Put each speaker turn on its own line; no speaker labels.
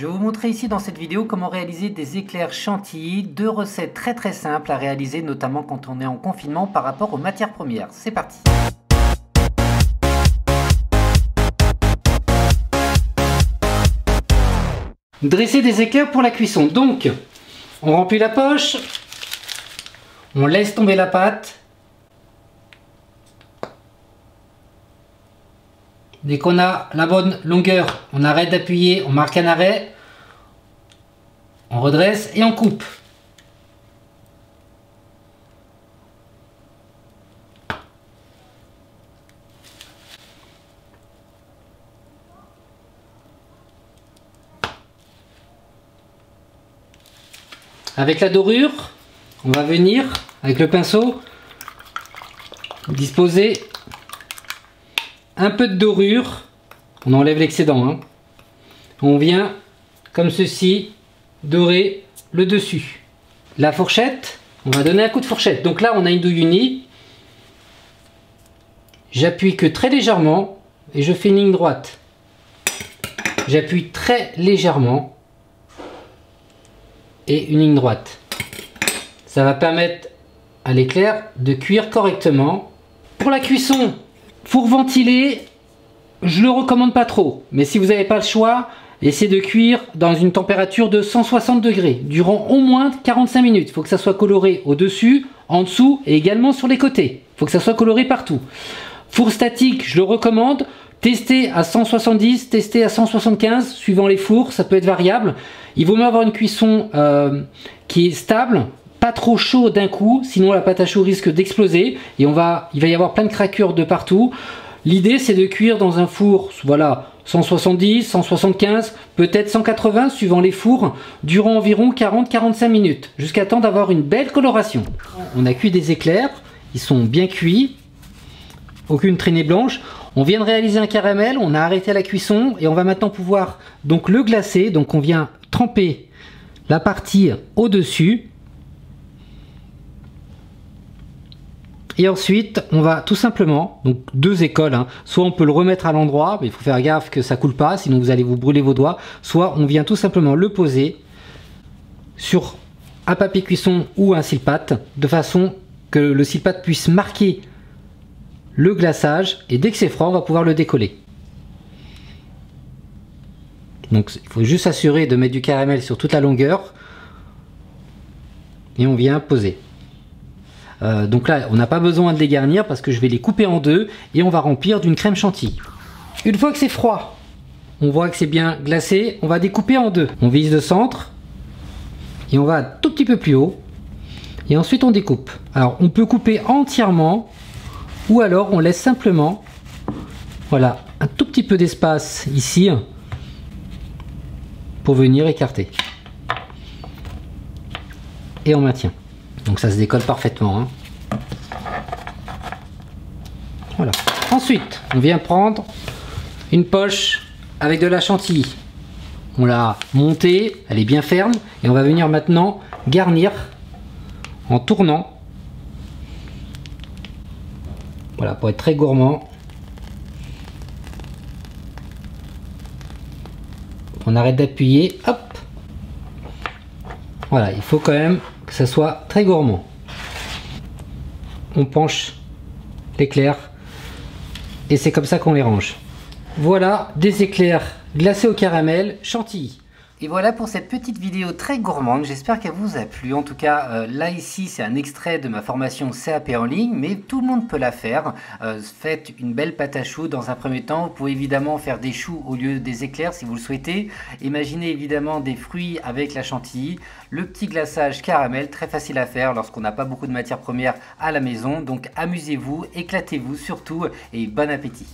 Je vais vous montrer ici dans cette vidéo comment réaliser des éclairs chantilly, deux recettes très très simples à réaliser notamment quand on est en confinement par rapport aux matières premières. C'est parti Dresser des éclairs pour la cuisson. Donc, on remplit la poche, on laisse tomber la pâte. Dès qu'on a la bonne longueur, on arrête d'appuyer, on marque un arrêt, on redresse et on coupe. Avec la dorure, on va venir avec le pinceau disposer un peu de dorure. On enlève l'excédent. Hein. On vient comme ceci dorer le dessus. La fourchette, on va donner un coup de fourchette. Donc là, on a une douille unie. J'appuie que très légèrement et je fais une ligne droite. J'appuie très légèrement et une ligne droite. Ça va permettre à l'éclair de cuire correctement. Pour la cuisson, four ventilé, je le recommande pas trop. Mais si vous n'avez pas le choix, essayez de cuire dans une température de 160 degrés durant au moins 45 minutes. Il faut que ça soit coloré au-dessus, en dessous et également sur les côtés. Il faut que ça soit coloré partout. Four statique, je le recommande. Tester à 170, tester à 175, suivant les fours, ça peut être variable. Il vaut mieux avoir une cuisson euh, qui est stable, pas trop chaud d'un coup, sinon la pâte à chaud risque d'exploser et on va, il va y avoir plein de craquures de partout. L'idée c'est de cuire dans un four, voilà, 170, 175, peut-être 180 suivant les fours, durant environ 40-45 minutes, jusqu'à temps d'avoir une belle coloration. On a cuit des éclairs, ils sont bien cuits, aucune traînée blanche. On vient de réaliser un caramel, on a arrêté la cuisson et on va maintenant pouvoir donc le glacer. Donc on vient tremper la partie au-dessus. Et ensuite, on va tout simplement, donc deux écoles, hein. soit on peut le remettre à l'endroit, mais il faut faire gaffe que ça coule pas, sinon vous allez vous brûler vos doigts, soit on vient tout simplement le poser sur un papier cuisson ou un silpat, de façon que le silpat puisse marquer le glaçage et dès que c'est froid on va pouvoir le décoller. Donc il faut juste s'assurer de mettre du caramel sur toute la longueur et on vient poser. Euh, donc là on n'a pas besoin de les garnir parce que je vais les couper en deux et on va remplir d'une crème chantilly. Une fois que c'est froid, on voit que c'est bien glacé, on va découper en deux. On vise le centre et on va un tout petit peu plus haut et ensuite on découpe. Alors on peut couper entièrement ou alors on laisse simplement voilà un tout petit peu d'espace ici pour venir écarter et on maintient donc ça se décolle parfaitement hein. voilà ensuite on vient prendre une poche avec de la chantilly on l'a montée elle est bien ferme et on va venir maintenant garnir en tournant voilà, pour être très gourmand. On arrête d'appuyer, hop. Voilà, il faut quand même que ça soit très gourmand. On penche l'éclair et c'est comme ça qu'on les range. Voilà des éclairs glacés au caramel chantilly. Et voilà pour cette petite vidéo très gourmande, j'espère qu'elle vous a plu. En tout cas, euh, là ici, c'est un extrait de ma formation CAP en ligne, mais tout le monde peut la faire. Euh, faites une belle pâte à choux dans un premier temps. Vous pouvez évidemment faire des choux au lieu des éclairs si vous le souhaitez. Imaginez évidemment des fruits avec la chantilly. Le petit glaçage caramel, très facile à faire lorsqu'on n'a pas beaucoup de matières premières à la maison. Donc amusez-vous, éclatez-vous surtout et bon appétit.